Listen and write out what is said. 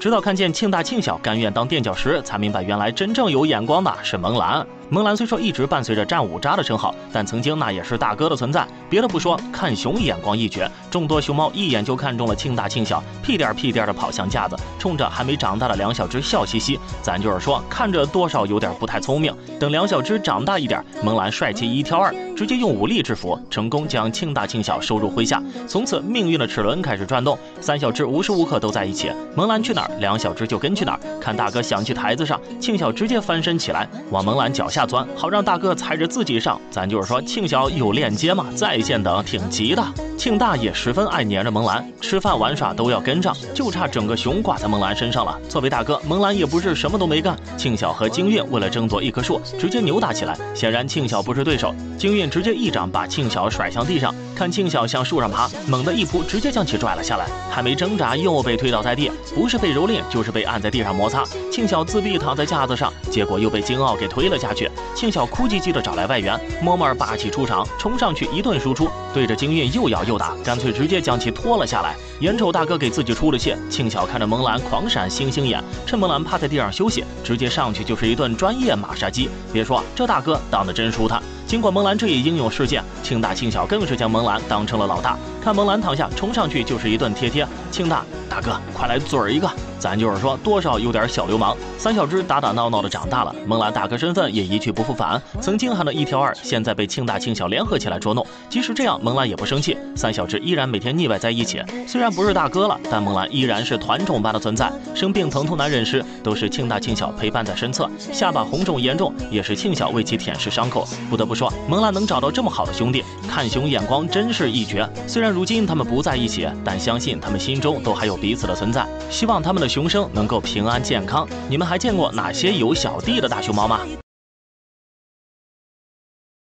直到看见庆大庆小甘愿当垫脚石，才明白原来真正有眼光的是蒙兰。蒙兰虽说一直伴随着战五渣的称号，但曾经那也是大哥的存在。别的不说，看熊眼光一绝，众多熊猫一眼就看中了庆大庆小，屁颠屁颠的跑向架子，冲着还没长大的两小只笑嘻嘻。咱就是说，看着多少有点不太聪明。等两小只长大一点，蒙兰帅气一挑二，直接用武力制服，成功将庆大庆小收入麾下。从此，命运的齿轮开始转动，三小只无时无刻都在一起。蒙兰去哪儿，两小只就跟去哪儿。看大哥想去台子上，庆小直接翻身起来，往蒙兰脚下。钻好让大哥踩着自己上，咱就是说庆小有链接嘛，在线等挺急的。庆大也十分爱黏着蒙兰，吃饭玩耍都要跟上，就差整个熊挂在蒙兰身上了。作为大哥，蒙兰也不是什么都没干。庆小和金运为了争夺一棵树，直接扭打起来，显然庆小不是对手。金运直接一掌把庆小甩向地上，看庆小向树上爬，猛地一扑，直接将其拽了下来，还没挣扎又被推倒在地，不是被蹂躏就是被按在地上摩擦。庆小自闭躺在架子上，结果又被金傲给推了下去。庆小哭唧唧的找来外援，默默霸气出场，冲上去一顿输出，对着金运又咬。又打，干脆直接将其拖了下来。眼瞅大哥给自己出了气，庆小看着蒙兰狂闪星星眼，趁蒙兰趴在地上休息，直接上去就是一顿专业马杀鸡。别说这大哥当的真舒坦。经过蒙兰这一英勇事件，庆大庆小更是将蒙兰当成了老大。看蒙兰躺下，冲上去就是一顿贴贴。庆大大哥，快来嘴儿一个。咱就是说，多少有点小流氓。三小只打打闹闹的长大了，蒙兰大哥身份也一去不复返。曾经还能一挑二，现在被庆大庆小联合起来捉弄。即使这样，蒙兰也不生气。三小只依然每天腻歪在一起。虽然不是大哥了，但蒙兰依然是团宠般的存在。生病疼痛难忍时，都是庆大庆小陪伴在身侧。下巴红肿严重，也是庆小为其舔舐伤口。不得不说，蒙兰能找到这么好的兄弟，看熊眼光真是一绝。虽然如今他们不在一起，但相信他们心中都还有彼此的存在。希望他们的。熊生能够平安健康，你们还见过哪些有小弟的大熊猫吗？